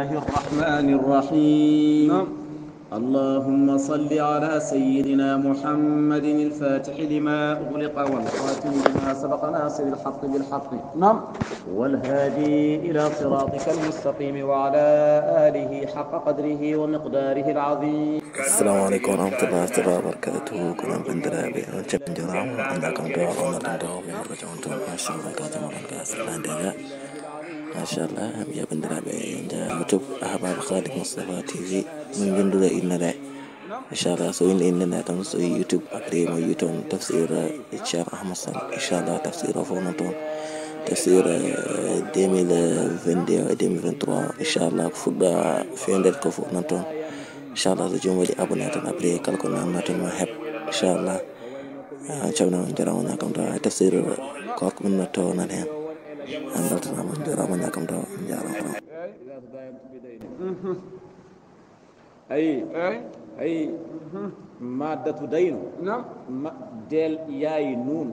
الله الرحمن الرحيم. نعم. اللهم صل على سيدنا محمد الفاتح لما أغلق والخاتم لما سبق ناصر الحق بالحق. نعم. والهادي إلى صراطك المستقيم وعلى آله حق قدره ومقداره العظيم. aleykum wa rahmatullahi taala wa barakatuhu ko noon bandiraɓe on caɓidirama anda kam to onoɗon taw min ko jawon toon شاء الله هم يا بندرا بيجا متوب أحباب خالد مصطفى تي في من جندرا إننا لا. إن شاء الله سوين إننا تنسوي يوتيوب أكريم ويوتون تفسير إتشار أحمد صلى إن شاء الله تفسير فونتون تفسير آه، 2022 2023 إن شاء الله فوق في عندك فونتون إن شاء الله تجمع لي أبناتنا بري كلكم أبناتنا هب. إن شاء الله شاء الله إن شاء الله نكمل تفسير كوك من نتون أنا أنا أنا jarama ñakkam taw jarama ayi ayi ma datu dayno del yaayi nuun